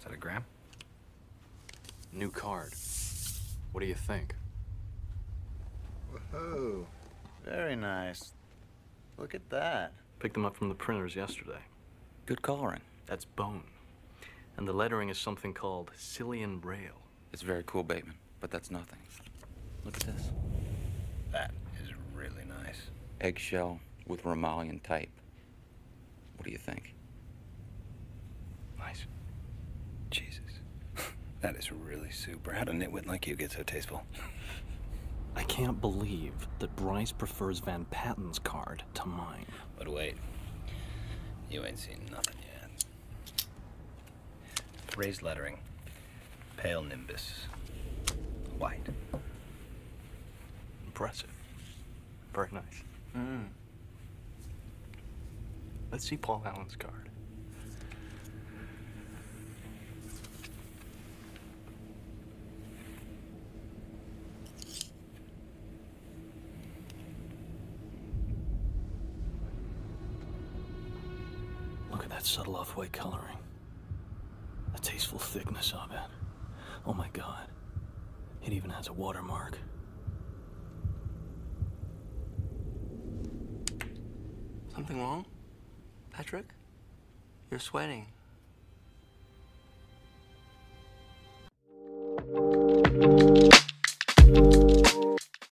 Is that a gram? New card. What do you think? Whoa. Very nice. Look at that. Picked them up from the printers yesterday. Good coloring. That's bone. And the lettering is something called Silian Rail. It's very cool, Bateman, but that's nothing. Look at this. That is really nice. Eggshell with Romalian type. What do you think? Nice. Jesus. that is really super. How'd a nitwit like you get so tasteful? I can't believe that Bryce prefers Van Patten's card to mine. But wait. You ain't seen nothing yet. Raised lettering. Pale nimbus. White. Impressive. Very nice. Mm. Let's see Paul Allen's card. That subtle off-white coloring. The tasteful thickness of it. Oh my god. It even has a watermark. Something wrong? Patrick? You're sweating.